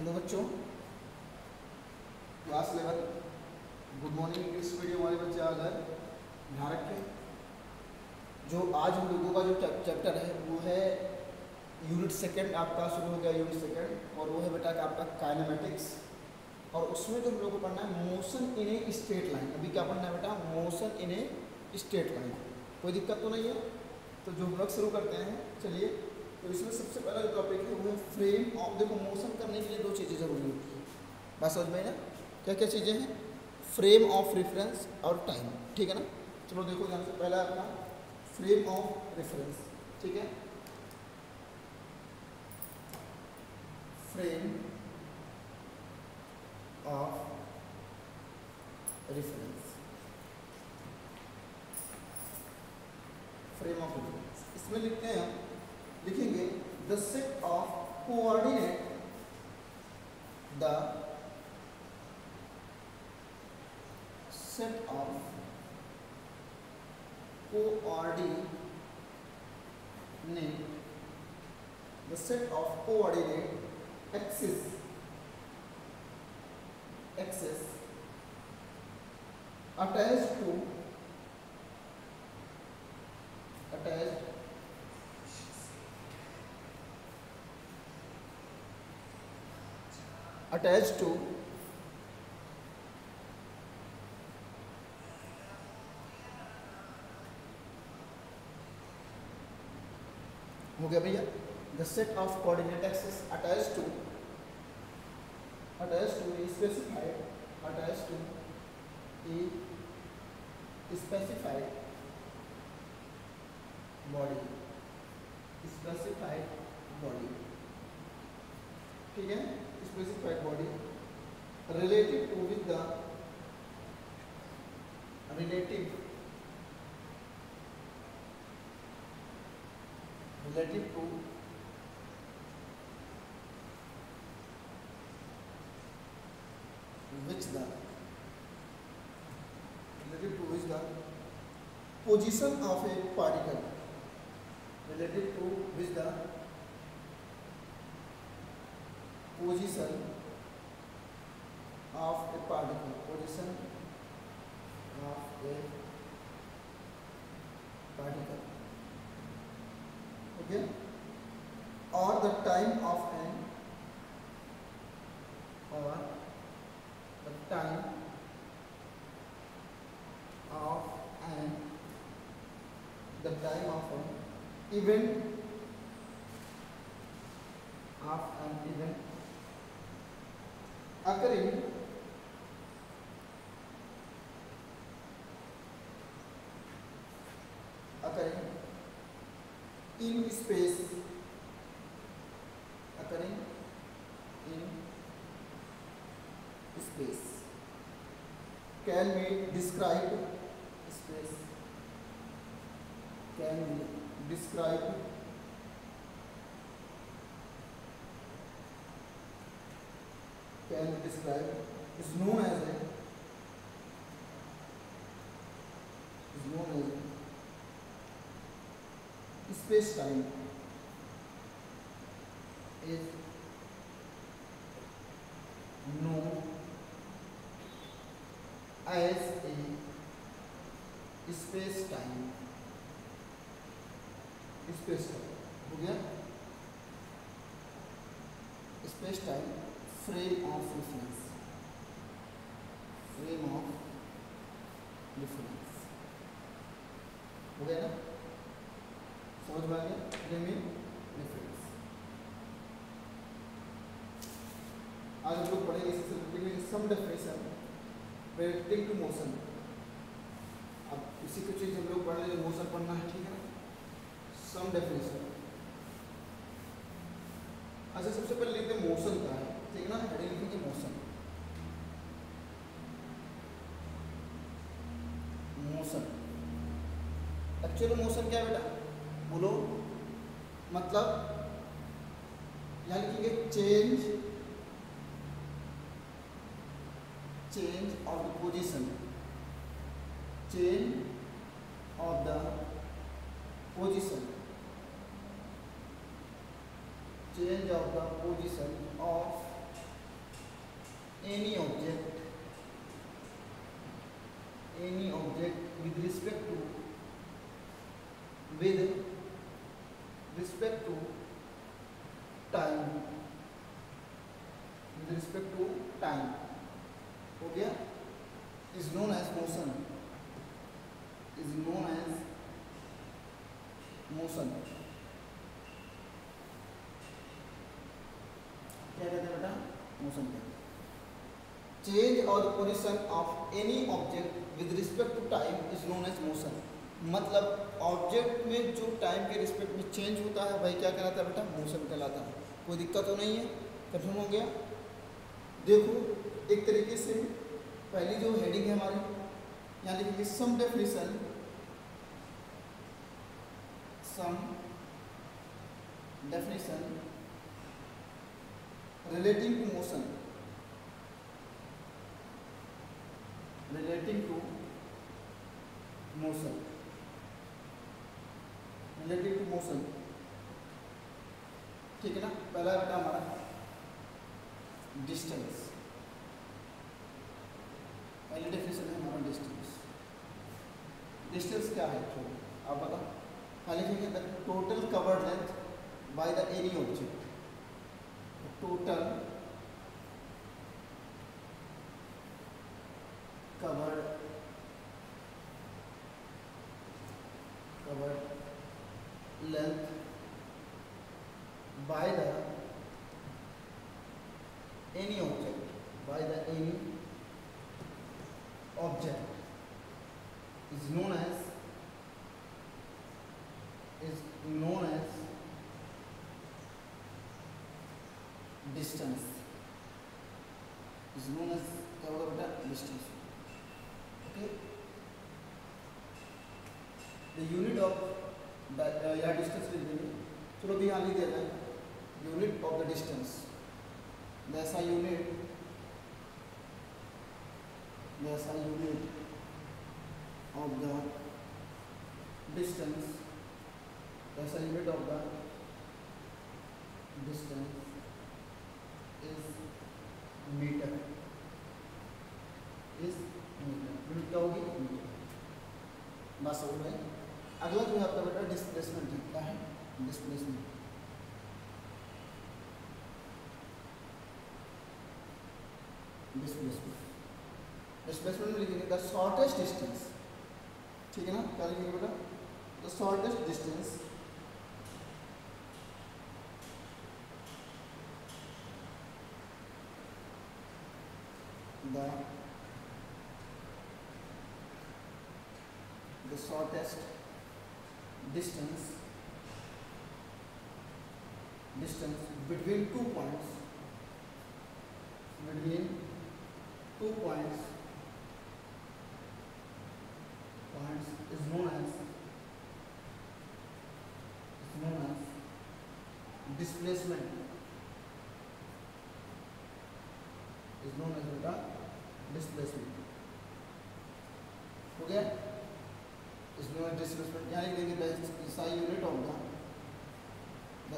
Hello बच्चों class eleven good morning English medium वाले बच्चे आ गए यहाँ रखें जो आज हम लोगों का जो चैप्टर है वो है यूनिट सेकंड आपका शुरू हो गया यूनिट सेकंड और वो है बेटा का आपका काइनेमेटिक्स और उसमें जो हम लोग को पढ़ना है motion in a straight line अभी क्या पढ़ना है बेटा motion in a straight line कोई दिक्कत तो नहीं है तो जो हम लोग शुरू करते हैं चलिए तो इसमें सबसे पहला जो टॉपिक है वो फ्रेम ऑफ देखो मोशन करने के लिए दो चीज़ें जरूरी होती हैं बात समझ में ना क्या क्या चीज़ें हैं फ्रेम ऑफ रेफरेंस और टाइम ठीक है ना चलो देखो यहाँ से पहला अपना फ्रेम ऑफ रेफरेंस ठीक है frame of reference frame of reference इसमें लिखते हैं हम लिखेंगे the set of coordinate the set of coordinate the set of coordinate axis axis attach to attach attached to हो गया भैया the set of coordinate axes attached to attached to is specified attached to a specified body specified body ठीक है specified body relative to with the relative relative to which the relative to which the position of a particle relative to which the position of a particle, position of a particle, okay, or the time of an or the time of an the time of an event can be described. space? Can be described. can be described. is known as a is known as space time is as a space time space time हो गया space time frame of reference frame of reference हो गया ना समझ में आ गया frame in reference आज हम लोग पढ़ेंगे इससे related some definition predictive to motion अब इसी को चीज़ हम लोग पढ़ रहे मोशन पढ़ना है ठीक है सम डेफिनेशन अच्छा सबसे पहले लिखते हैं मोशन का है ठीक है ना हेडिंग लिखेंगे मोशन मोशन एक्चुअल मोशन क्या बेटा बोलो मतलब यहाँ लिखेंगे change 10 change or position of any object with respect to time is known as motion मतलब ऑब्जेक्ट में जो टाइम के रिस्पेक्ट में चेंज होता है भाई क्या कहलाता है बेटा मोशन कहलाता है कोई दिक्कत तो नहीं है कन्फर्म हो गया देखो एक तरीके से पहली जो हेडिंग है हमारी यानी कि some definition some definition relating to motion relating to motion relating to motion ठीक है ना पहला बेटा हमारा डिस्टेंस पहली डेफिनेशन है हमारा डिस्टेंस डिस्टेंस क्या है तो आप बताओ पहले लिखेंगे the total covered length by the any object total Cover, cover length by the any object by the any object is known as is known as distance is known as cover the distance the unit of that uh, yeah distance will be चलो भी यहाँ लिख देते हैं unit of the distance जैसा unit जैसा unit of the distance जैसा unit of the distance बात समझ में अगला जो है आपका बेटा डिस्प्लेसमेंट है है डिस्प्लेसमेंट डिस्प्लेसमेंट डिस्प्लेसमेंट में लिखेंगे द शॉर्टेस्ट डिस्टेंस ठीक है ना क्या लिखेंगे बेटा the shortest distance the shortest distance distance between two points between two points points is known as is known as displacement is known as the displacement हो गया इसमें डिस्प्लेसमेंट क्या है लेकिन ईसाई यूनिट होगा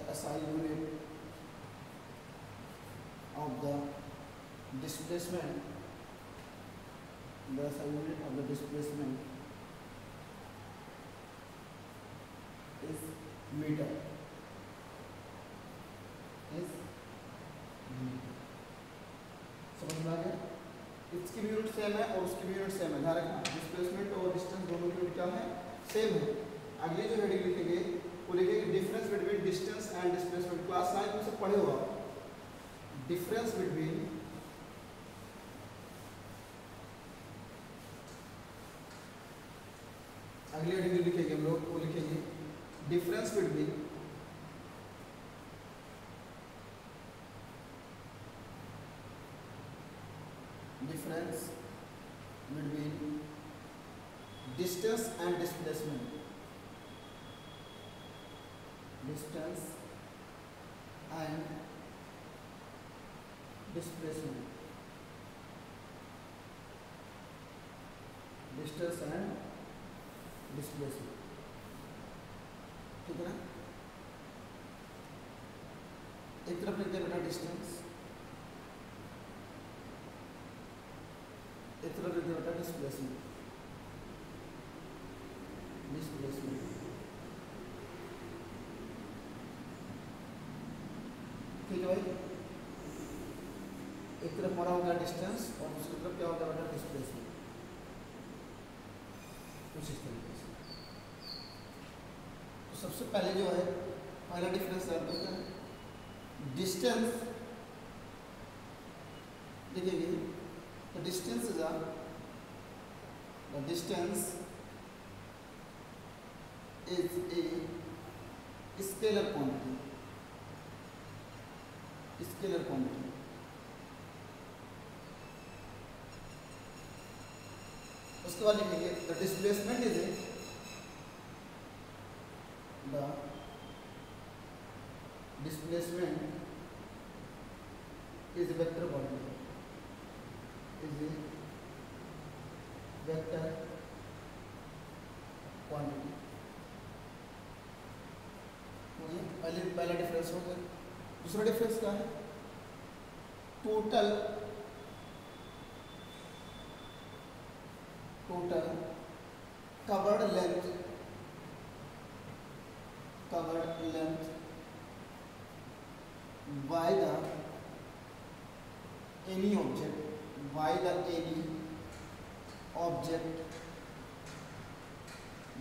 the SI unit of the displacement the SI unit of the displacement is metre समझ में इसकी भी यूनिट सेम है और उसकी भी यूनिट सेम है ध्यान रखना डिस्प्लेसमेंट और डिस्टेंस दोनों की क्या है सेम है अगली जो हेडिंग लिखेंगे वो लिखेंगे difference between distance and displacement class nine में से पढ़े हुआ डिफरेंस बिटवीन अगली हेडिंग लिखेंगे हम लोग वो लिखेंगे difference between difference distance and displacement distance and displacement ठीक है ना एक तरफ लिखते बेटा डिस्टेंस एक तरफ लिखते बेटा डिस्प्लेसमेंट डिस्प्लेसमेंट डिस्टेंस और दूसरी तरफ क्या होता है बेटा डिस्प्लेसमेंट कुछ इस तरीके से तो सबसे पहले जो है पहला डिफरेंस याद करते हैं डिस्टेंस देखेंगे तो distance is are the distance is a scalar quantity scalar quantity वाले के है the displacement is a the displacement is vector quantity is a vector quantity पहले पहला डिफरेंस हो गया दूसरा डिफरेंस क्या है total total covered length covered length by the any object by the any object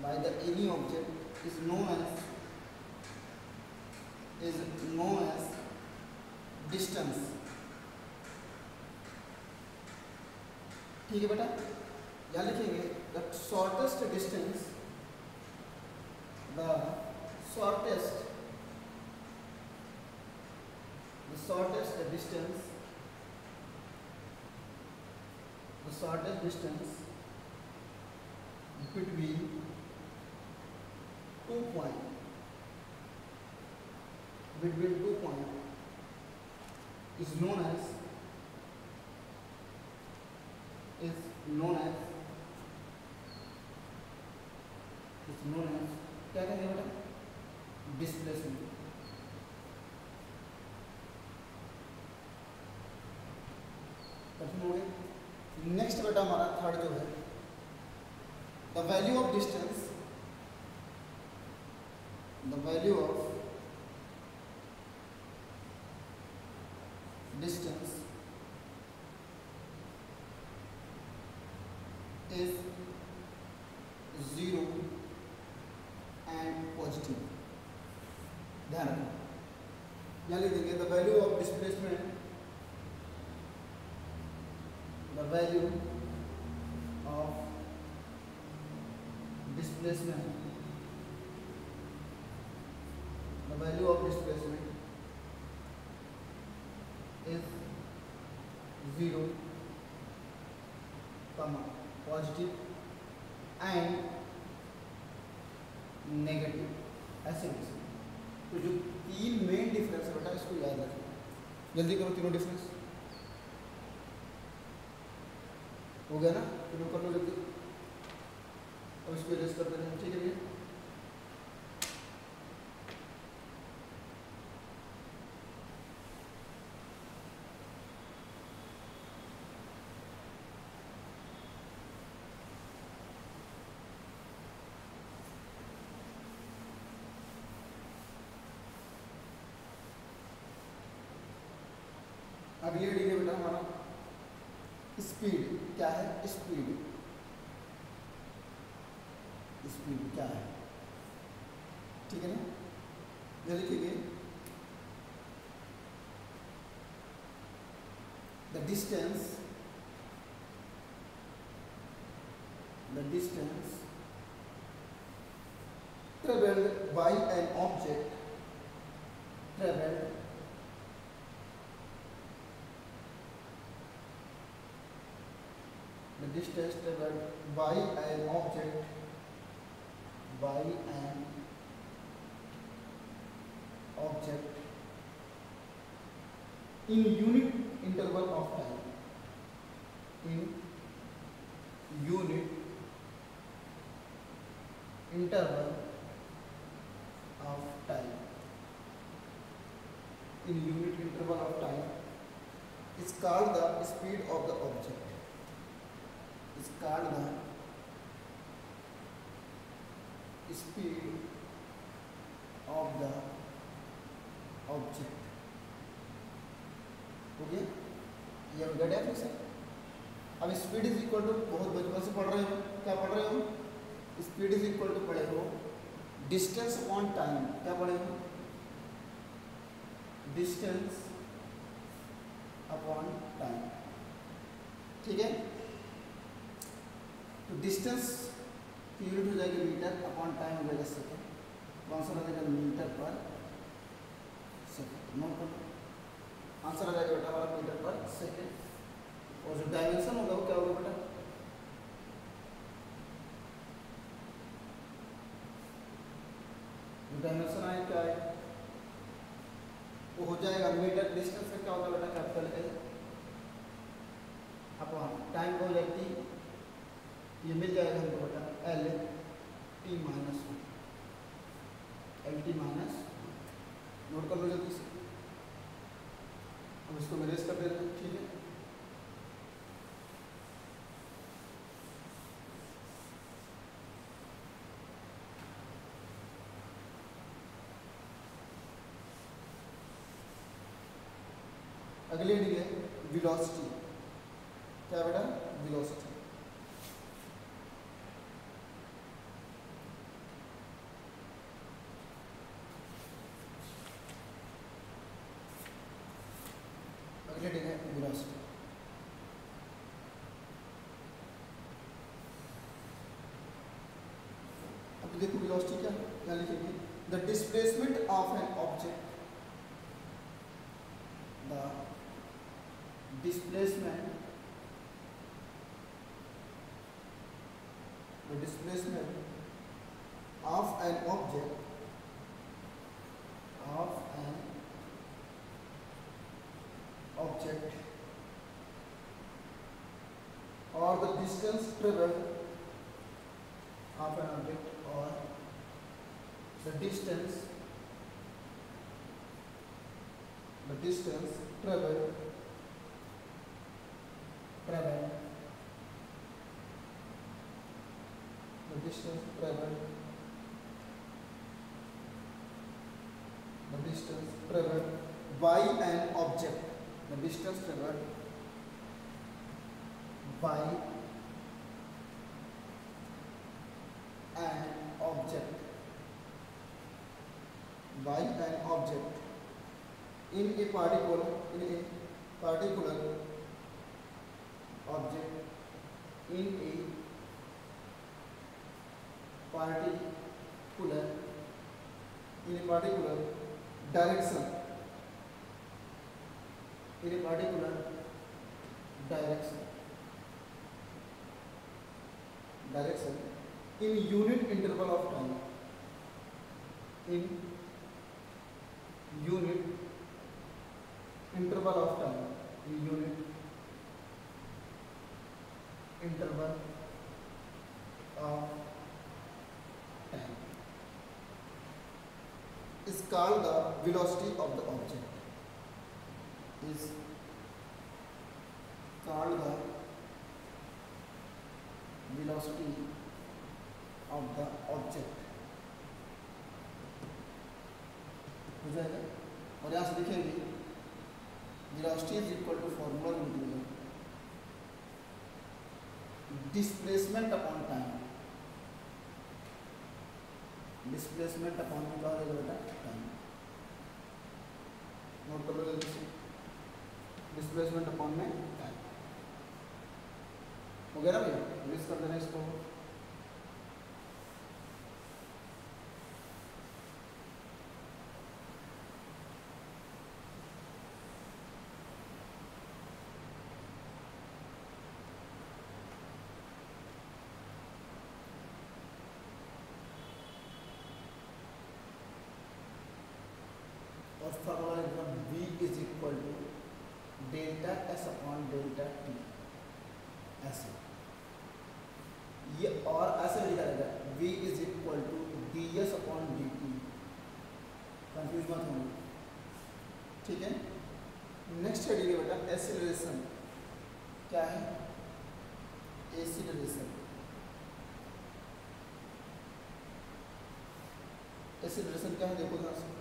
by the any object is known as is known as distance ठीक है बेटा या लिखेंगे the shortest distance the shortest the shortest distance the shortest distance between two point between two point is known as value of distance the value of distance is 0 and positive. There displacement the value of displacement is zero comma positive and negative ऐसे तो जो तीन main difference है बेटा इसको याद रखना जल्दी करो तीनों डिफरेंस हो गया ना तीनों कर लो जल्दी और इसको इरेज कर देते हैं ठीक है भैया अगली रीडिंग बेटा हमारा स्पीड क्या है स्पीड स्पीड क्या है ठीक है ना ये लिखेंगे the distance the distance travelled by an object travelled the distance traveled by an object by an object in unit interval of time in unit interval of time in unit interval of time is called the speed of the object is called the speed of the object हो ये हम गया definition अब speed is equal to बहुत बचपन से पढ़ रहे हो क्या पढ़ रहे हो स्पीड इज इक्वल टू पढ़े हो डिस्टेंस ऑन टाइम क्या पढ़े हो डिस्टेंस अपॉन टाइम ठीक है तो डिस्टेंस यूनिट हो जाएगी मीटर अपॉन टाइम हो जाएगा सेकेंड तो आंसर आ जाएगा मीटर पर सेकेंड नोट कर आंसर आ जाएगा बेटा हमारा मीटर पर सेकेंड और जो डायमेंशन होगा वो क्या होगा बेटा डायमेंशन आए क्या है वो हो जाएगा मीटर डिस्टेंस का क्या होगा बेटा कैपिटल एल अपॉन टाइम को लेती ये मिल जाएगा हमको बेटा L T minus one L T minus note कर लो जल्दी से अब इसको मैनेज कर दे रहे ठीक है अगली रीडिंग है विलोसिटी क्या बेटा विलोसिटी वेलोसिटी क्या क्या लिखेंगे the displacement of an object the displacement the displacement of an object of an object और the distance travelled the distance the distance traveled traveled the distance traveled the distance traveled by an object the distance traveled by by an object in a particular in a particular object in a particular in a particular direction in a particular direction direction in unit interval of time in unit interval of time unit interval of time is called the velocity of the object is called the velocity of the object हो जाएगा और यहाँ से देखेंगे velocity is equal to formula into displacement upon time displacement upon में क्या हो बेटा टाइम नोट कर लो डिस्प्लेसमेंट अपॉन में टाइम हो गया ना भैया मिस कर देना इसको B is equal to delta S upon delta T ऐसे ये और ऐसे लिखा जाएगा V is equal to D S upon D T confuse मत होंगे ठीक है नेक्स्ट करिए बेटा एसिलेशन क्या है एसिलेशन एसिलेशन क्या है देखो ध्यान से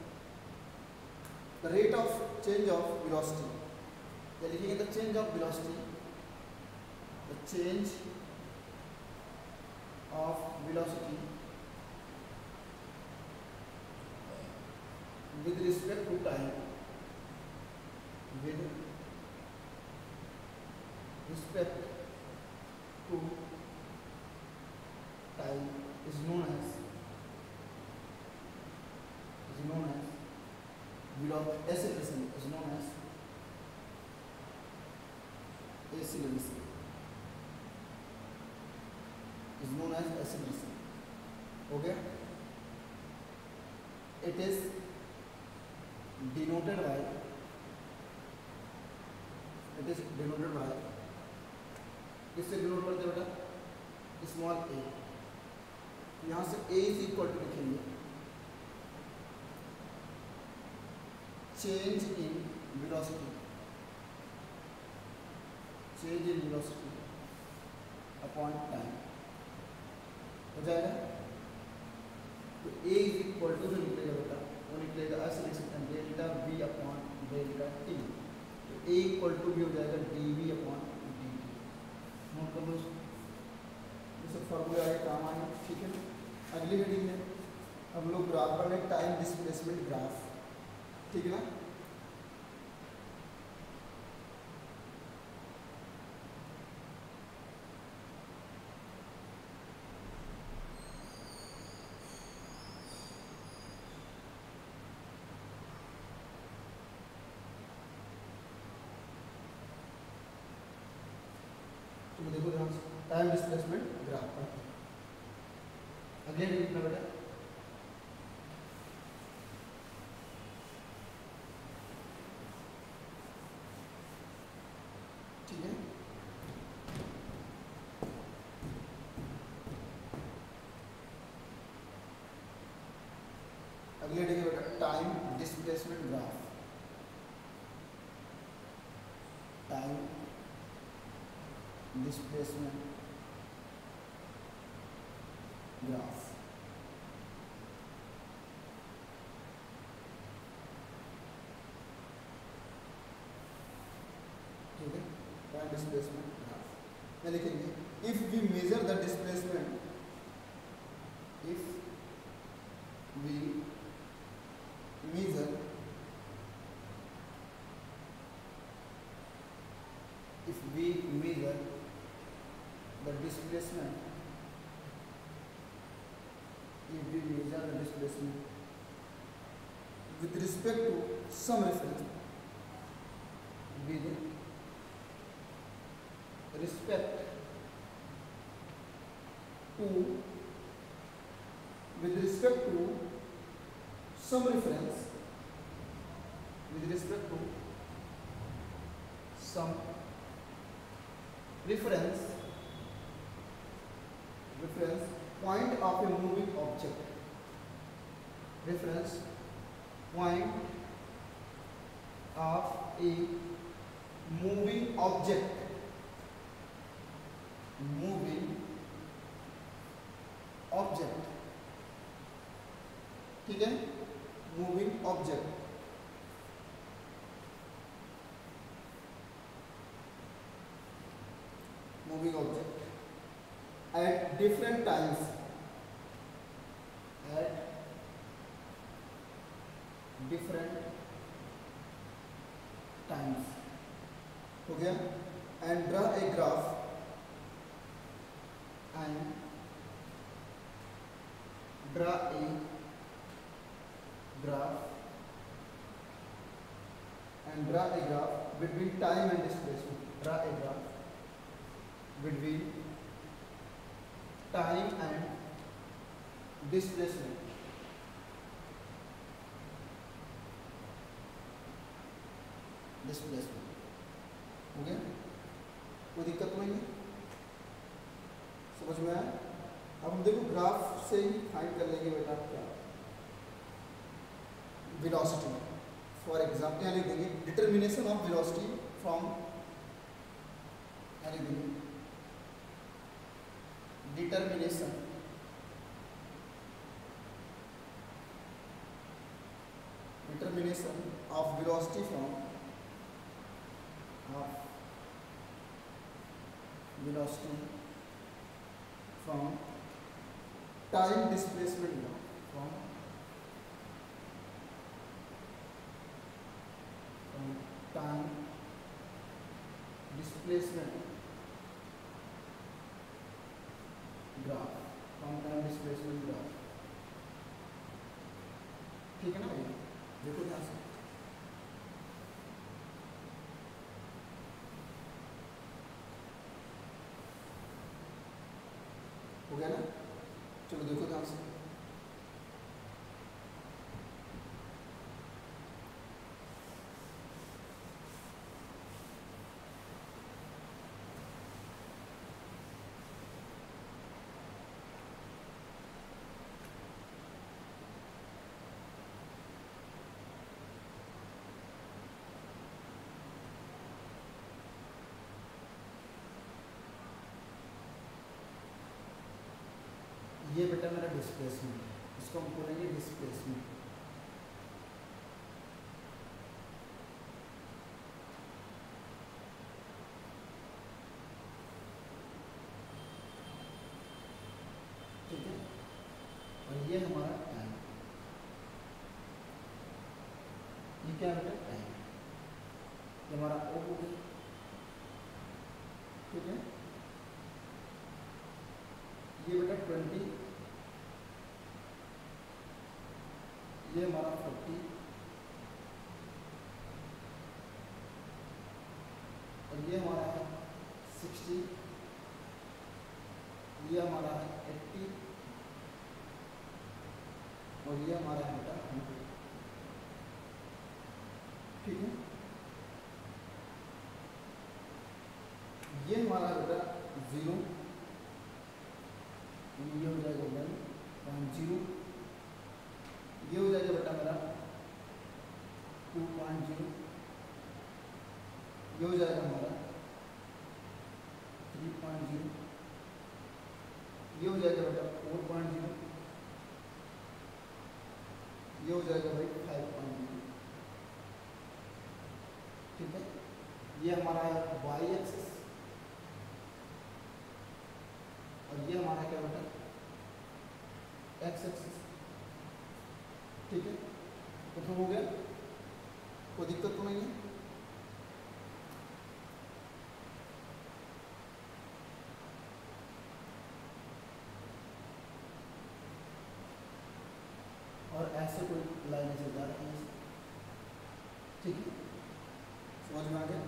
the rate of change of velocity. They are looking at the change of velocity. The change of velocity with respect to time. With respect belong AC person is known as AC legacy is known as AC legacy okay it is denoted by it is denoted by किससे denote करते बेटा small a यहाँ से a is equal to लिखेंगे change in velocity change in velocity upon time हो जाएगा तो a is equal to जो निकलेगा बेटा वो निकलेगा ऐसे लिख सकते हैं delta v upon delta t तो a इक्वल टू भी हो जाएगा D V upon D T note कर लो सब फार्मूला आए काम आए ठीक है अगली हेडिंग में हम लोग ग्राफ पढ़ रहे हैं टाइम डिस्प्लेसमेंट ग्राफ ठीक है ना तो देखो टाइम डिस्प्लेसमेंट ये देखिए बेटा time displacement graph time displacement graph ठीक है टाइम डिस्प्लेसमेंट ग्राफ मैं लिखेंगे if we measure the displacement displacement if the displacement with respect to some reference with respect to with respect to some reference with respect to some reference reference point of a moving object moving object ठीक है moving object moving object at different times graph and draw a graph between time and displacement. Draw a graph between time and displacement. Displacement. हो गया कोई दिक्कत नहीं है समझ में आया अब हम देखो ग्राफ से ही फाइंड कर लेंगे बेटा क्या velocity. For example, यानी देंगे determination of velocity from यानी देंगे determination determination of velocity from of velocity from time displacement law from displacement graph time displacement graph ठीक है ना भैया देखो ध्यान से हो गया ना चलो देखो ध्यान तो से ये बेटा मेरा डिस्प्लेसमेंट इसको हम बोलेंगे डिस्प्लेसमेंट ये हमारा फोर्टी और ये हमारा है सिक्सटी ये हमारा है एट्टी और ये हमारा है बेटा हंड्रेड ठीक है ये हमारा बेटा ज़ीरो ये हो जाएगा हमारा थ्री पॉइंट जीरो ये हो जाएगा बेटा फोर पॉइंट जीरो ये हो जाएगा भाई फाइव पॉइंट जीरो ठीक है ये हमारा वाई एक्सिस ठीक है समझ में आ गया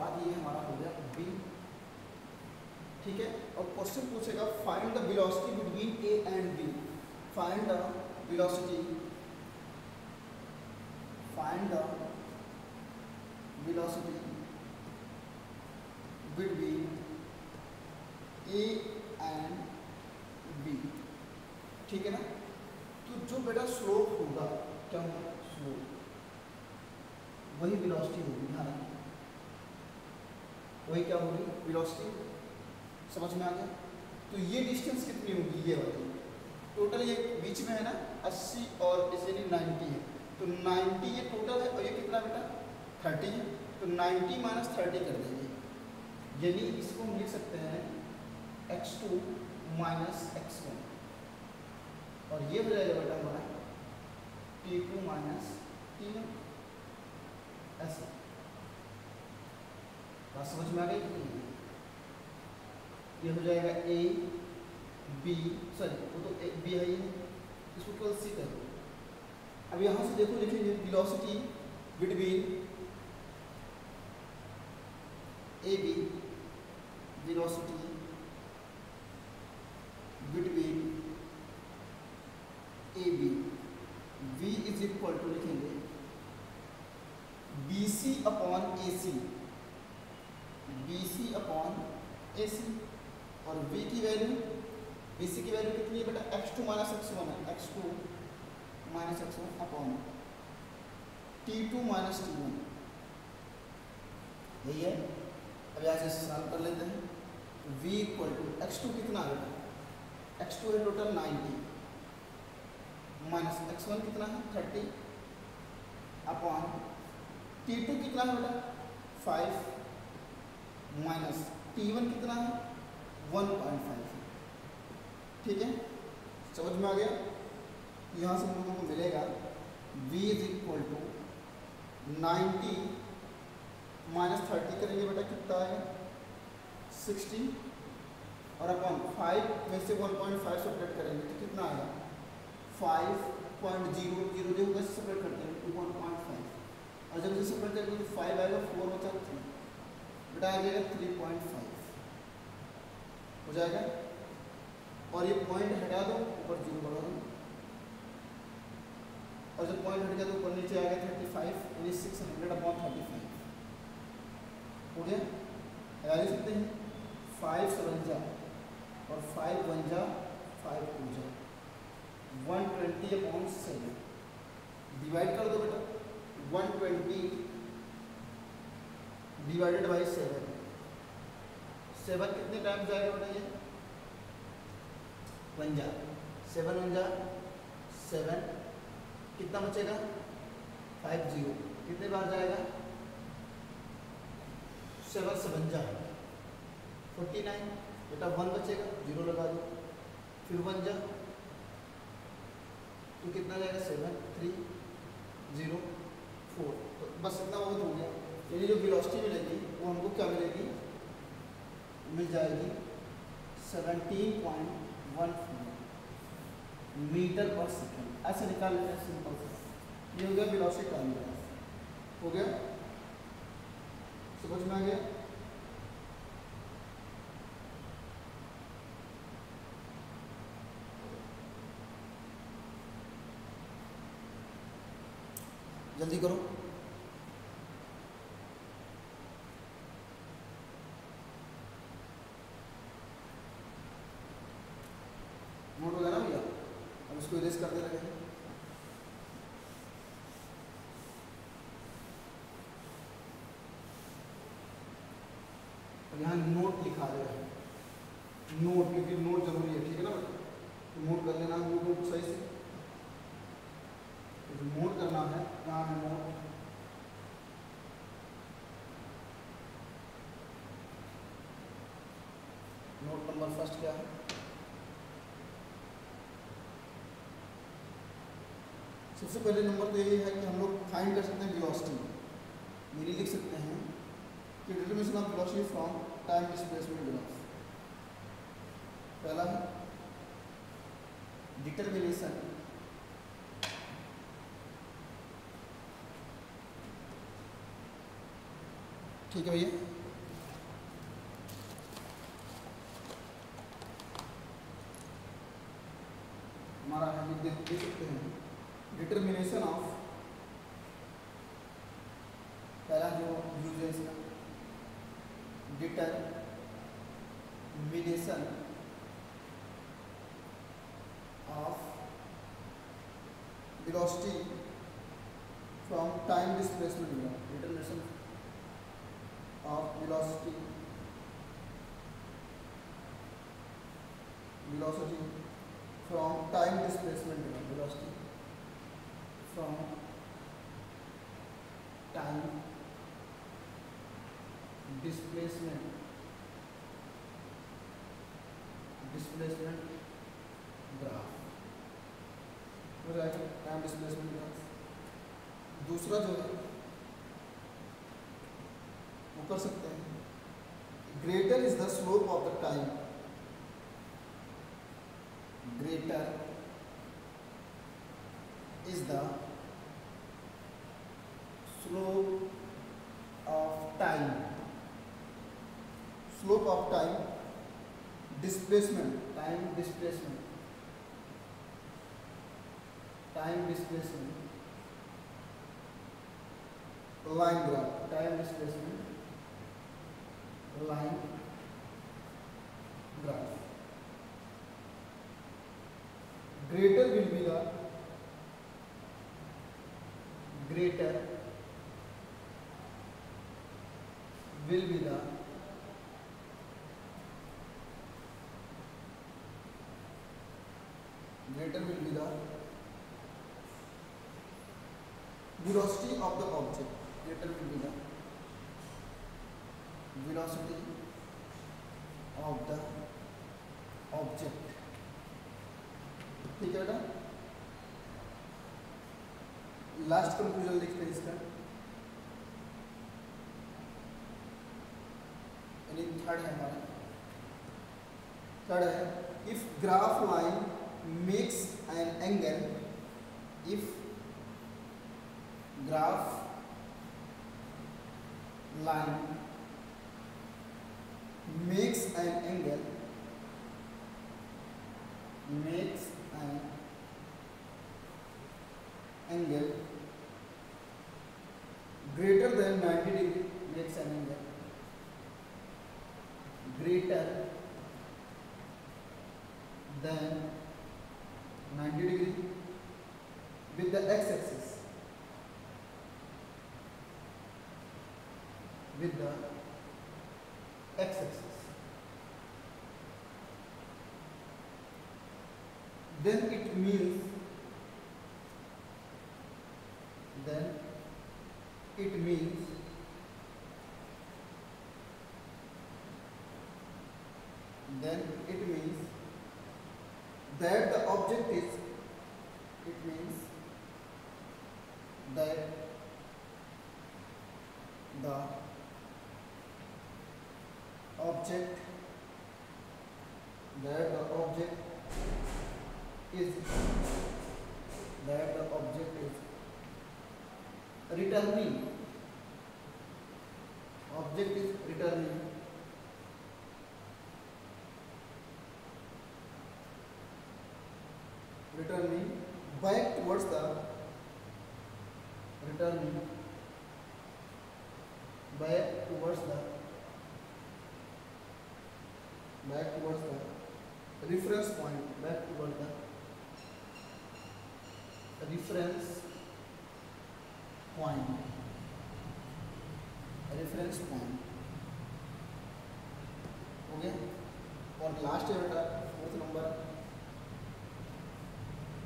बाद ये हमारा हो गया बी ठीक है और क्वेश्चन पूछेगा find the velocity between A and B find the velocity find the velocity between A and B ठीक है ना तो जो बेटा स्लोप होगा क्या होगा स्लोप वही वेलोसिटी होगी वही क्या होगी वेलोसिटी समझ में आ गया तो ये डिस्टेंस कितनी होगी ये वाली टोटल ये बीच में है ना 80 और इस यानी 90 है तो 90 ये टोटल है और ये कितना बेटा 30 है तो 90 माइनस थर्टी कर देंगे यानी इसको हम लिख सकते हैं X two minus X one और ये हो जाएगा बेटा हमारा T two minus T one ऐसा बात समझ में आ गई ये हो जाएगा ए बी सॉरी वो तो ए, बी है ये इसको केवल सी कर दो अब यहाँ से देखो लिखेंगे velocity between A B velocity between A B V is equal to लिखेंगे B C upon A C B C upon A C और v की वैल्यू बी सी की वैल्यू कितनी है बेटा X two minus X one है X two minus X one upon T two minus T one यही है अब यहाँ से सॉल्व कर लेते हैं v equal to X two कितना है बेटा एक्स टू है total ninety minus X one कितना है थर्टी अपॉन टी टू कितना है बेटा फाइव माइनस टी वन कितना है वन पॉइंट फाइव ठीक है समझ में आ गया यहाँ से हम लोगों को मिलेगा v is equal to ninety minus thirty करेंगे बेटा कितना है सिक्सटी और अपन फाइव में से वन पॉइंट फाइव से करेंगे तो कितना आएगा फाइव पॉइंट जीरो जीरो जो बेटा आ जाएगा थ्री पॉइंट फाइव हो जाएगा और ये पॉइंट हटा दो ऊपर जीरो बढ़ा दो और जब पॉइंट हट गया तो ऊपर नीचे आ गया थर्टी फाइव यानी six hundred upon thirty five हो गया हटा नहीं सकते हैं फाइव सवंजा और फाइव वंजा फाइव पूजा one twenty upon seven divide कर दो बेटा one twenty divided by seven seven कितने टाइम जाएगा बताइए वंजा सेवन वंजा सेवन कितना बचेगा फाइव जीरो कितने बार जाएगा सेवन सवंजा फोर्टी नाइन बेटा वन बचेगा जीरो लगा दो फिर वन जा तो कितना जाएगा सेवन थ्री जीरो फोर तो बस इतना बहुत हो गया यानी जो वेलोसिटी मिलेगी वो हमको क्या मिलेगी मिल जाएगी 17.14 मीटर पर सेकेंड ऐसे निकाल लेते हैं सिंपल से ये हो गया वेलोसिटी ट्रांजिशन हो गया समझ में आ गया जल्दी करो रिप्लेस कर देना है यहाँ नोट लिखा गया है नोट क्योंकि नोट जरूरी है ठीक है ना तो नोट कर लेना नोट नोट सही से तो जो नोट करना है यहाँ नोट नोट नंबर फर्स्ट क्या है सबसे पहले नंबर तो यही है कि हम लोग फाइंड कर सकते हैं वेलोसिटी मेरी लिख सकते हैं कि determination of velocity from time displacement graph पहला है डिटर्मिनेशन ठीक है भैया हमारा हम देख सकते हैं डिटर्मिनेशन ऑफ पहला जो यूज है इसका determination of velocity from time displacement में determination of velocity from time time displacement velocity from time displacement displacement graph हो जाएगा टाइम डिस्प्लेसमेंट ग्राफ दूसरा जो है वो कर सकते हैं greater is the slope of the time greater is the slope of time displacement time displacement time displacement line graph time displacement line graph greater will be the greater will be the greater will be the velocity of the object greater will be the velocity of the object ठीक है बेटा last conclusion लिखते हैं इसका यानी third है हमारा third है if graph line makes an angle if graph line makes an angle makes then it means then it means then it means that the object is it means that the object that the is that the object is returning object is returning returning back towards the returning back towards the back towards the reference point reference point reference point okay और last है बेटा fourth number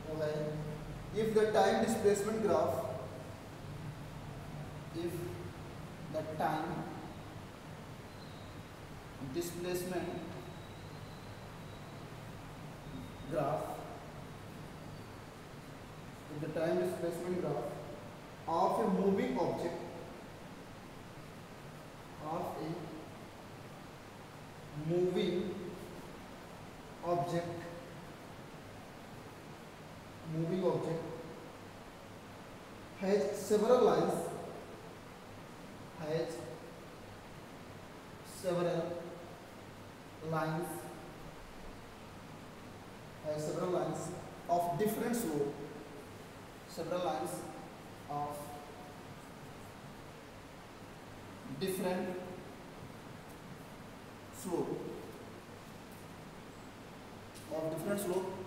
वो है if the time displacement graph if the time displacement the time displacement graph of a moving object of a moving object moving object has several lines has several lines has several lines of different slope several lines of different slope of different slope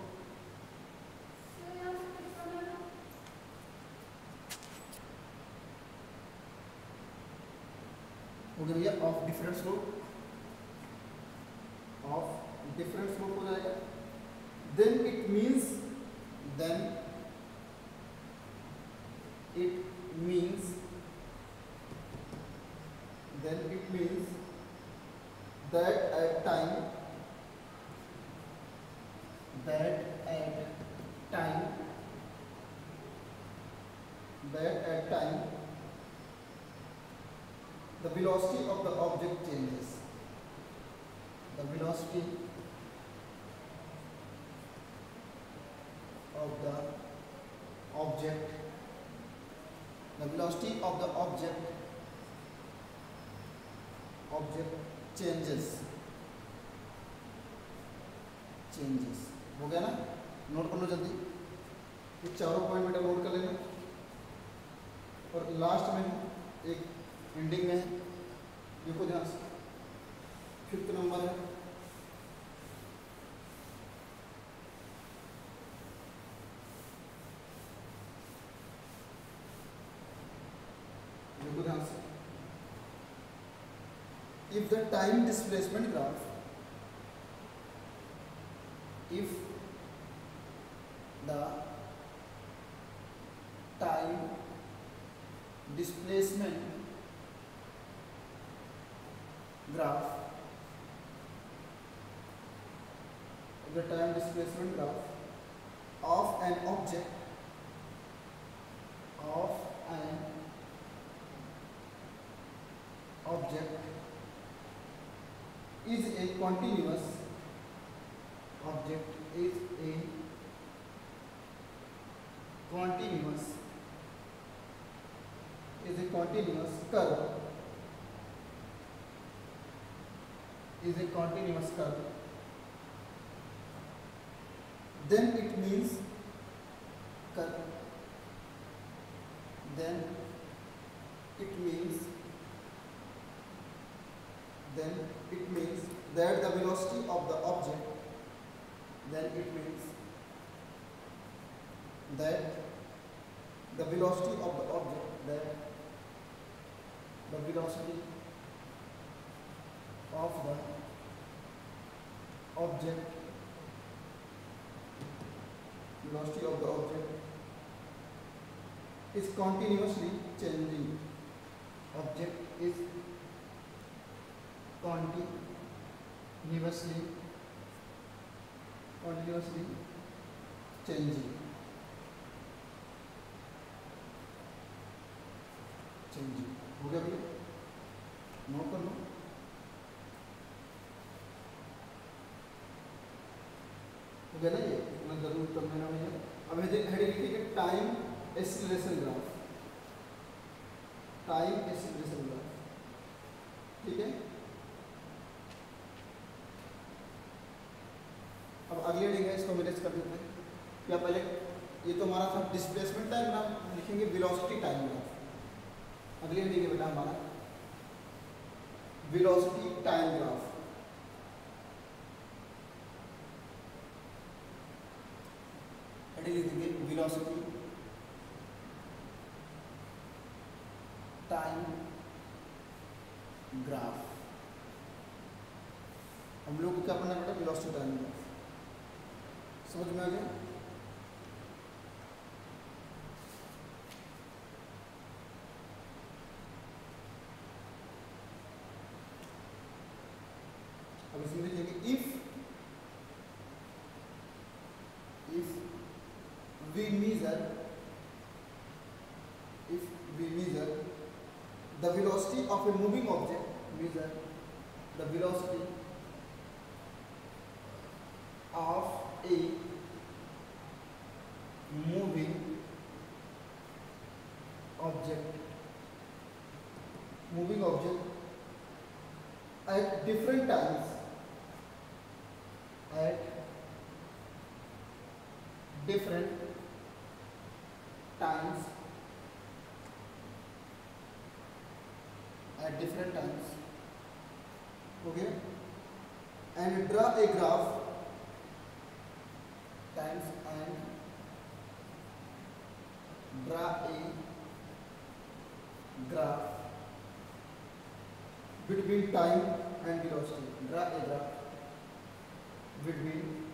okay भैया of different slope of different slope हो जाएगा then it means then of the object object changes if the time displacement graph if the time displacement graph the time displacement graph of an object continuous object is a continuous is a continuous curve is a continuous curve then it means curve then it means then that the velocity of the object then it means that the velocity of the object that the velocity of the object velocity of the object is continuously changing object is continuously और continuously changing changing हो गया भैया note कर लो हो गया ना ये इतना जरूर कर लेना भैया अब हेडिंग है time acceleration graph time acceleration graph ठीक है अगले रीडिंग इसको मैनेज कर देते हैं या पहले ये तो हमारा था डिस्प्लेसमेंट टाइम ना लिखेंगे विलोसिटी टाइम ग्राफ अगले रीडिंग बेटा हमारा विलोसिटी टाइम ग्राफ हेडिंग लिखेंगे विलोसिटी टाइम ग्राफ हम लोग क्या अपना समझ में आ गया अब इसमें लिखेंगे if if we measure if we measure the velocity of a moving object measure the velocity different times at different times at different times okay and draw a graph times and draw a graph between time and velocity. Draw a graph between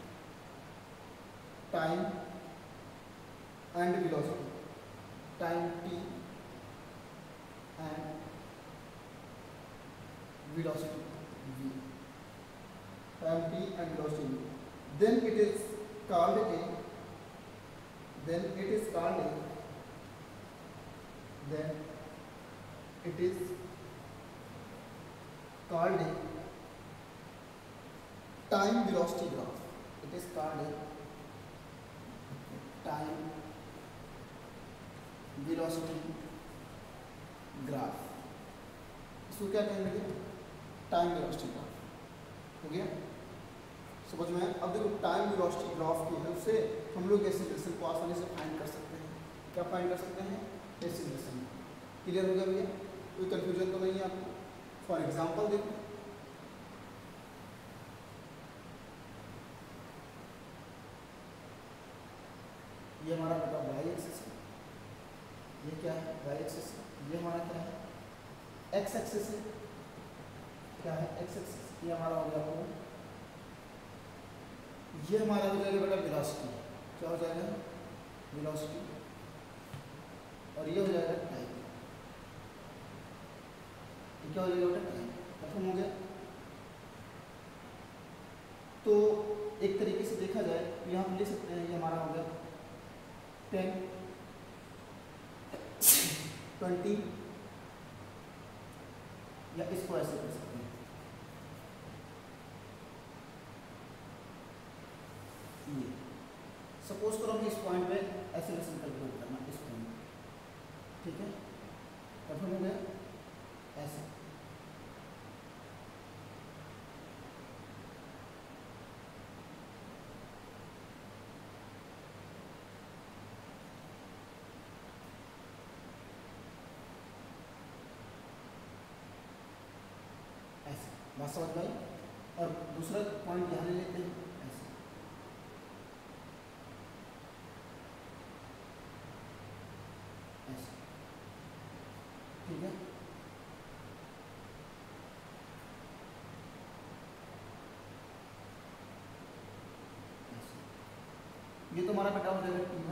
time and velocity. Time t and velocity v. Time t and velocity v. Then it is called a then it is called a then it is called a time velocity graph. It is called a time velocity graph. इसको क्या कहेंगे time velocity graph ho gaya समझ में अब देखो time velocity graph की help से हम लोग एसिलेशन को आसानी से फाइंड कर सकते हैं क्या फाइंड कर सकते हैं एसिलेशन क्लियर हो गया भैया कोई कंफ्यूजन तो नहीं है आपको फॉर एग्जाम्पल देखो ये हमारा बेटा वाई एक्सिस है ये क्या है वाई एक्सिस ये हमारा क्या है एक्स एक्सिस है क्या है एक्स एक्सिस ये हमारा हो गया होम ये हमारा हो जाएगा बेटा वेलोसिटी क्या हो जाएगा वेलोसिटी और ये हो जाएगा टाइम क्या हो जाएगा बेटा खत्म हो गया तो एक तरीके से देखा जाए तो यहाँ हम ले सकते हैं ये हमारा हो गया टेन ट्वेंटी या इसको ऐसे कर सकते हैं ये सपोज करो हमें इस पॉइंट पे एसिलेशन कैलकुलेट करना इस पॉइंट ठीक है कन्फर्म हो गया और दूसरा पॉइंट यहाँ ले लेते हैं ऐसे ठीक है ये तो हमारा बेटा हो जाएगा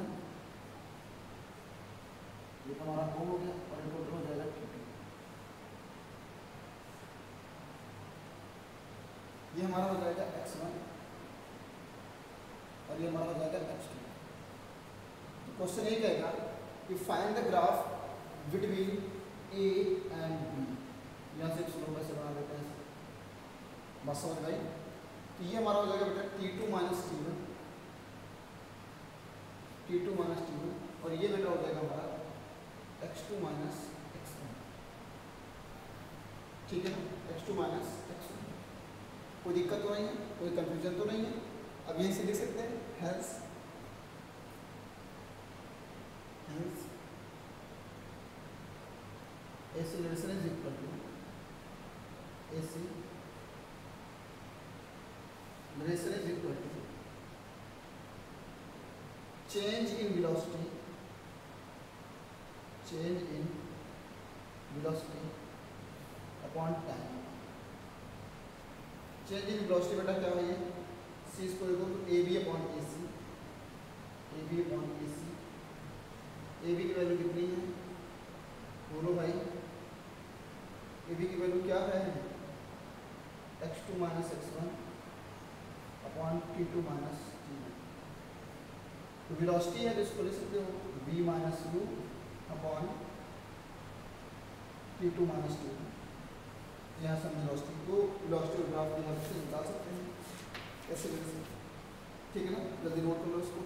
ये हमारा हो जाएगा x1 और ये हमारा हो जाएगा x2 तो क्वेश्चन ये कहेगा कि find the graph between A and B यहाँ से स्लो में से बना लेते हैं बस समझ भाई तो ये हमारा हो जाएगा बेटा t2 two minus T one T two minus T one और ये बेटा हो जाएगा हमारा x2 टू माइनस एक्स ठीक है x2 टू माइनस कोई दिक्कत तो नहीं है कोई कंफ्यूजन तो नहीं है अब यहीं से लिख सकते हैं hence hence acceleration is equal to acceleration is equal to change in velocity बेटा क्या है ये C square equal A B upon A C A B upon A C A B की वैल्यू कितनी है बोलो भाई ए बी की वैल्यू क्या है X two minus X one upon T two minus T one तो वेलोसिटी है तो इसको ले सकते हो B minus U upon T two minus T one यहाँ से हम वेलोसिटी को वेलोसिटी ग्राफ की हेल्प से निकाल सकते हैं ऐसे वजह से ठीक है ना जल्दी नोट कर लो इसको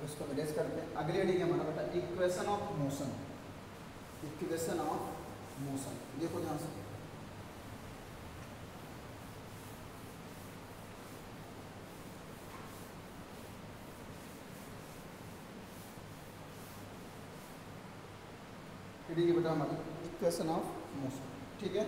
अब इसको मैनेज करते हैं अगले हेडिंग हमारा बेटा equation of motion equation of motion देखो ध्यान से ये देखिए ऑफ मोशन ठीक है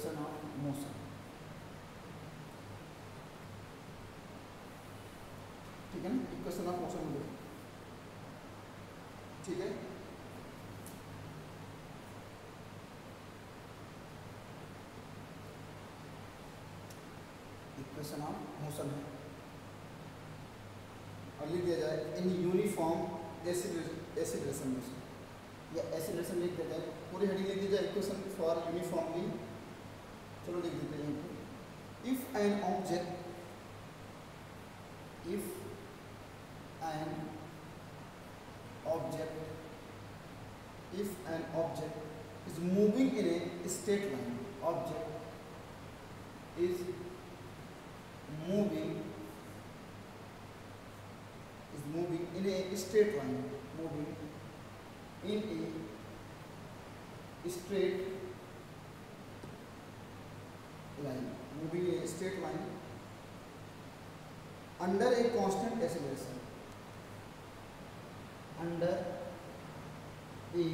person of Musa. ठीक है ना क्वेश्चन ऑफ मोशन हो ठीक है इक्वेशन ऑफ मोशन है और लिख दिया जाए in uniform acceleration motion या एसिड लिख दिया जाए पूरी हेडिंग लिख दी जाए इक्वेशन फॉर यूनिफॉर्मली चलो लिख देते हैं इनको if an object if an object if an object is moving in a straight line object is moving is moving in a straight line moving in a straight वो भी straight line under a constant acceleration under a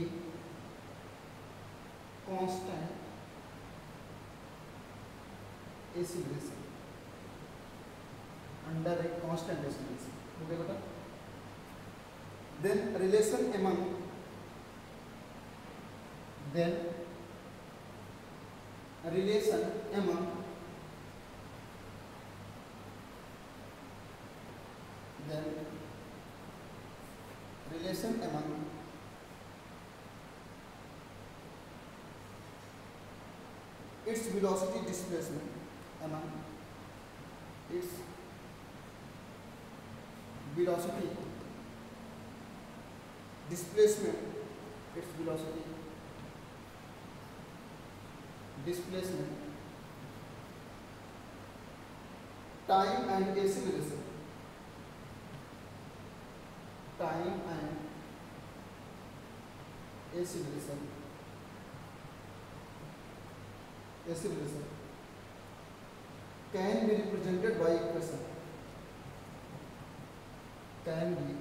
constant acceleration under a constant acceleration okay बेटा then relation among then relation among then relation among its velocity displacement among its velocity displacement its velocity displacement time and acceleration time and acidulism can be represented by equation. Can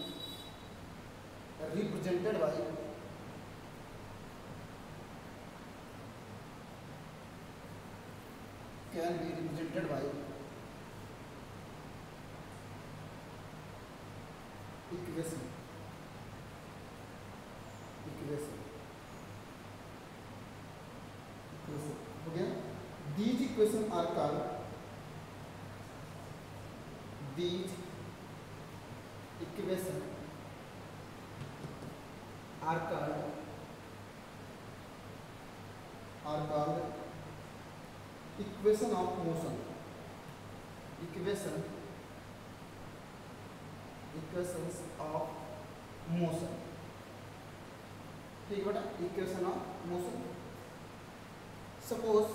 be represented by equations are called these equations are called are called equation of motion equation equations of motion ठीक बेटा equation of motion suppose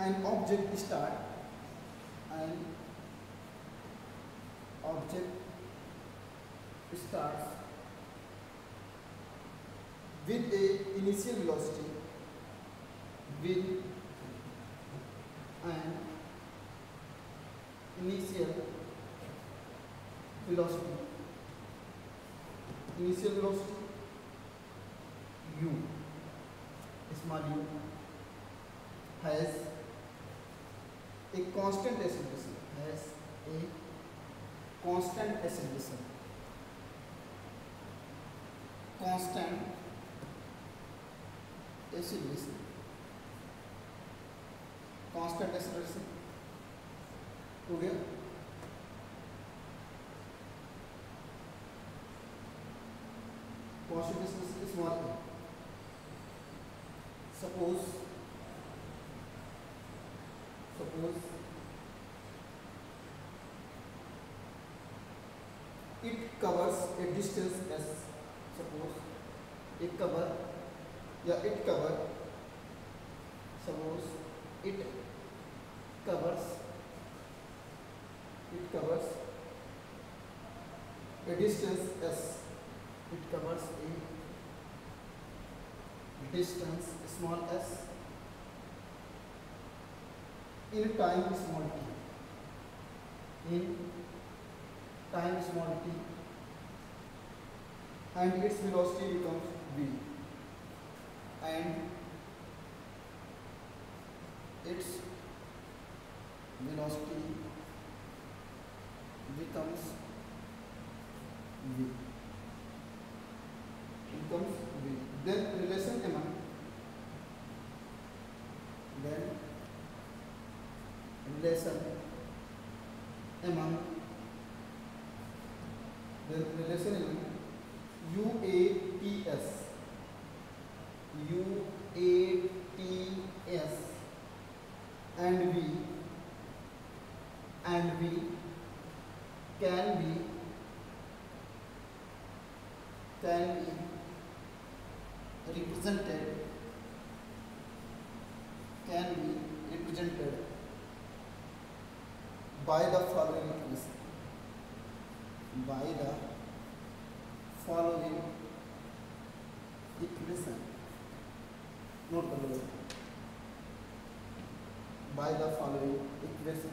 an object star and object starts with a initial velocity with an initial velocity initial velocity u small u has एक constant acceleration as a constant acceleration constant acceleration constant acceleration हो गया constant acceleration is one suppose suppose it covers a distance as suppose it cover yeah it cover suppose it covers it covers a distance s it covers a distance small s in time small t in time small t and its velocity becomes v and its velocity becomes v becomes v then by the following equation by the following equation note the low by the following equation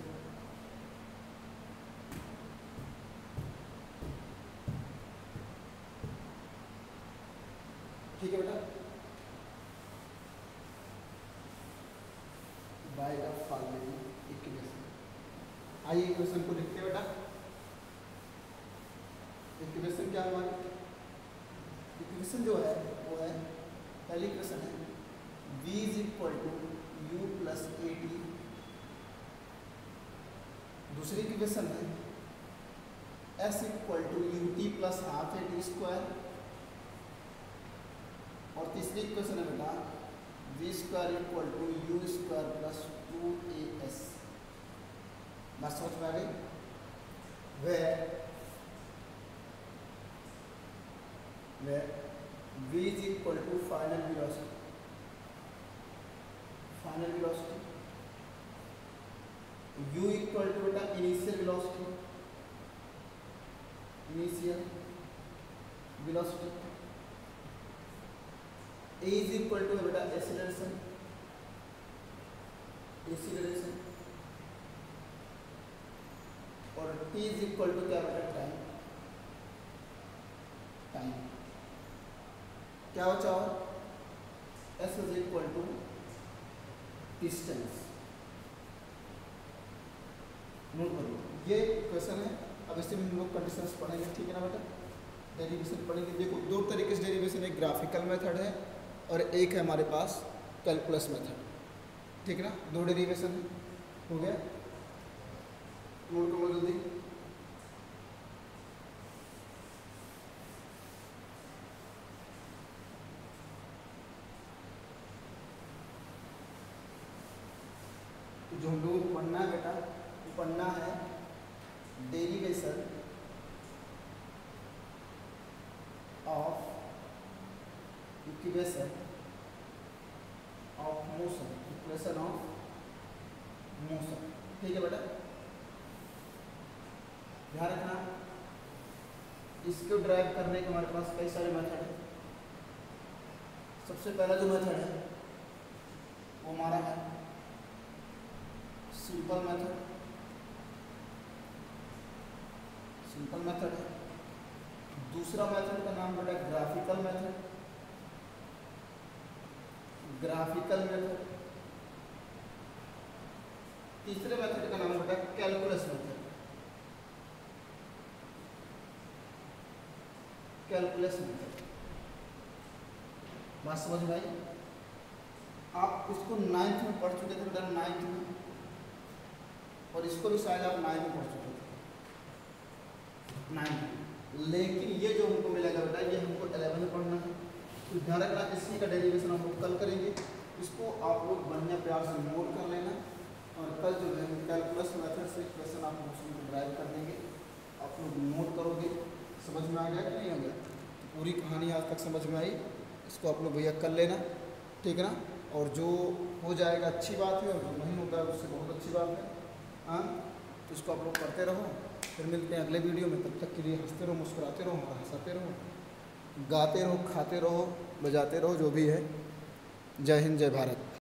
आइए equation को लिखते बेटा equation क्या हमारी equation जो है वो है पहली इक्वेशन है v is equal to U plus A T दूसरी इक्वेशन है s equal to U T plus half A T square और तीसरी इक्वेशन है बेटा v square equal to U square plus two A S बात समझ में आ गई where where v is equal to final velocity final velocity u equal to the initial velocity initial velocity a is equal to the acceleration acceleration E t is equal to क्या बेटा time time क्या बचा और s is equal to distance note करो ये question है अब इससे हम लोग कंडीशंस पढ़ेंगे ठीक है ना बेटा डेरिवेशन पढ़ेंगे देखो दो तरीके से डेरिवेशन एक ग्राफिकल मेथड है और एक है हमारे पास कैलकुलस मेथड ठीक है ना दो डेरिवेशन हो गया মোট করো है बेटा वो है डेरिवेशन ऑफ इक्वेशन इसको ड्राइव करने के हमारे पास कई सारे मेथड है सबसे पहला जो मेथड है वो हमारा है सिंपल मेथड सिंपल मेथड है दूसरा मेथड का नाम बेटा ग्राफिकल मेथड ग्राफिकल मेथड तीसरे मेथड का नाम बेटा कैलकुलस मेथड कैलकुलस मेथड बात समझ में आई आप उसको नाइन्थ में पढ़ चुके थे बेटा तो नाइन्थ में और इसको भी शायद आप नाइन्थ में पढ़ चुके थे नाइन्थ लेकिन ये जो हमको मिलेगा बेटा ये हमको एलेवन में पढ़ना है तो ध्यान रखना इसी का डेरिवेशन हम लोग कल करेंगे इसको आप लोग बढ़िया प्यार से नोट कर लेना और कल जो है कैलकुलस मेथड से क्वेश्चन आप लोग ड्राइव कर देंगे आप लोग नोट करोगे समझ में आ गया कि नहीं हमें पूरी कहानी आज तक समझ में आई इसको आप लोग भैया कर लेना ठीक है ना और जो हो जाएगा अच्छी बात है और जो नहीं होगा उससे बहुत अच्छी बात है हाँ तो इसको आप लोग करते रहो फिर मिलते हैं अगले वीडियो में तब तक के लिए हंसते रहो मुस्कुराते रहो और हंसाते रहो गाते रहो खाते रहो बजाते रहो जो भी है जय हिंद जय भारत